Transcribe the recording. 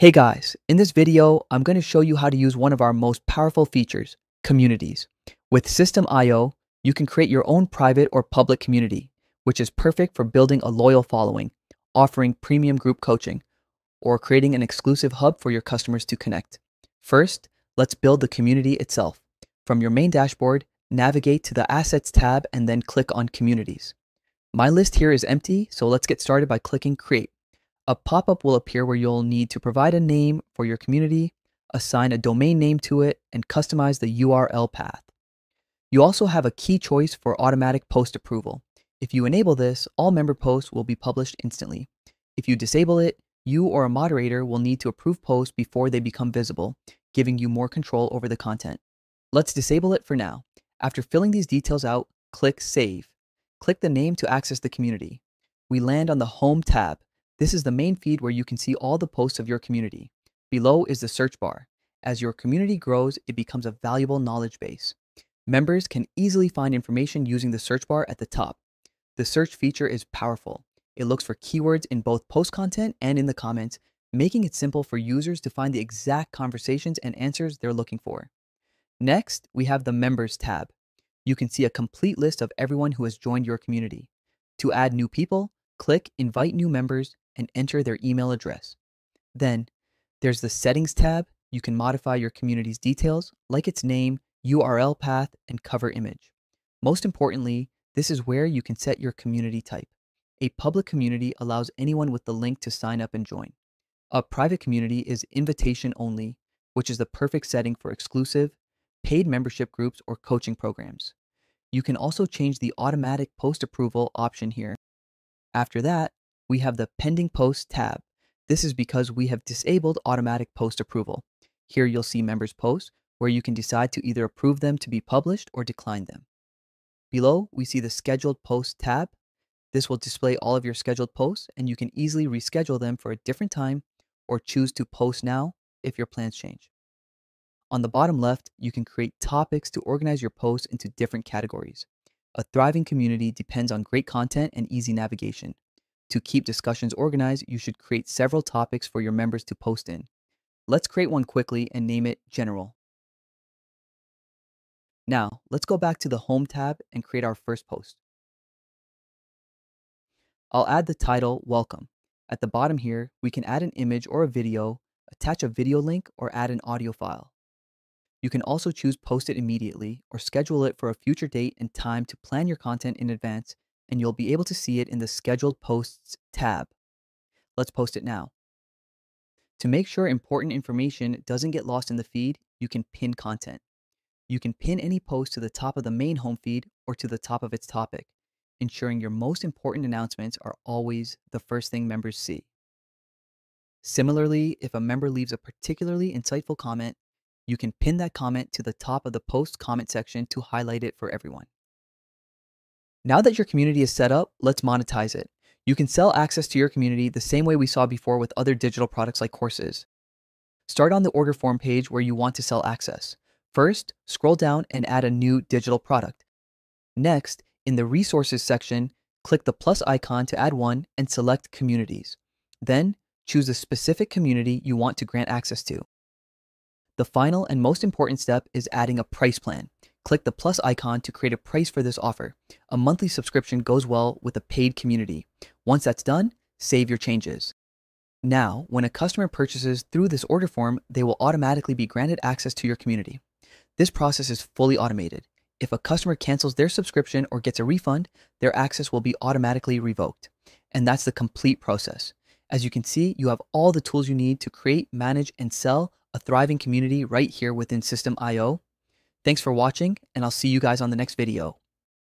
Hey guys, in this video, I'm going to show you how to use one of our most powerful features, communities. With systeme.io, you can create your own private or public community, which is perfect for building a loyal following, offering premium group coaching, or creating an exclusive hub for your customers to connect. First, let's build the community itself. From your main dashboard, navigate to the Assets tab and then click on Communities. My list here is empty, so let's get started by clicking Create. A pop-up will appear where you'll need to provide a name for your community, assign a domain name to it, and customize the URL path. You also have a key choice for automatic post approval. If you enable this, all member posts will be published instantly. If you disable it, you or a moderator will need to approve posts before they become visible, giving you more control over the content. Let's disable it for now. After filling these details out, click Save. Click the name to access the community. We land on the Home tab. This is the main feed where you can see all the posts of your community. Below is the search bar. As your community grows, it becomes a valuable knowledge base. Members can easily find information using the search bar at the top. The search feature is powerful. It looks for keywords in both post content and in the comments, making it simple for users to find the exact conversations and answers they're looking for. Next, we have the Members tab. You can see a complete list of everyone who has joined your community. To add new people, click Invite New Members and enter their email address. Then, there's the Settings tab. You can modify your community's details, like its name, URL path, and cover image. Most importantly, this is where you can set your community type. A public community allows anyone with the link to sign up and join. A private community is invitation only, which is the perfect setting for exclusive, paid membership groups, or coaching programs. You can also change the automatic post approval option here. After that, we have the Pending Posts tab. This is because we have disabled automatic post approval. Here you'll see members' posts where you can decide to either approve them to be published or decline them. Below, we see the Scheduled Posts tab. This will display all of your scheduled posts and you can easily reschedule them for a different time or choose to post now if your plans change. On the bottom left, you can create topics to organize your posts into different categories. A thriving community depends on great content and easy navigation. To keep discussions organized, you should create several topics for your members to post in. Let's create one quickly and name it General. Now, let's go back to the Home tab and create our first post. I'll add the title Welcome. At the bottom here, we can add an image or a video, attach a video link, or add an audio file. You can also choose Post it immediately or schedule it for a future date and time to plan your content in advance and you'll be able to see it in the Scheduled Posts tab. Let's post it now. To make sure important information doesn't get lost in the feed, you can pin content. You can pin any post to the top of the main home feed or to the top of its topic, ensuring your most important announcements are always the first thing members see. Similarly, if a member leaves a particularly insightful comment, you can pin that comment to the top of the post comment section to highlight it for everyone. Now that your community is set up, let's monetize it. You can sell access to your community the same way we saw before with other digital products like courses. Start on the order form page where you want to sell access. First, scroll down and add a new digital product. Next, in the resources section, click the plus icon to add one and select communities. Then, choose a specific community you want to grant access to. The final and most important step is adding a price plan. Click the plus icon to create a price for this offer. A monthly subscription goes well with a paid community. Once that's done, save your changes. Now, when a customer purchases through this order form, they will automatically be granted access to your community. This process is fully automated. If a customer cancels their subscription or gets a refund, their access will be automatically revoked. And that's the complete process. As you can see, you have all the tools you need to create, manage, and sell a thriving community right here within systeme.io. Thanks for watching, and I'll see you guys on the next video.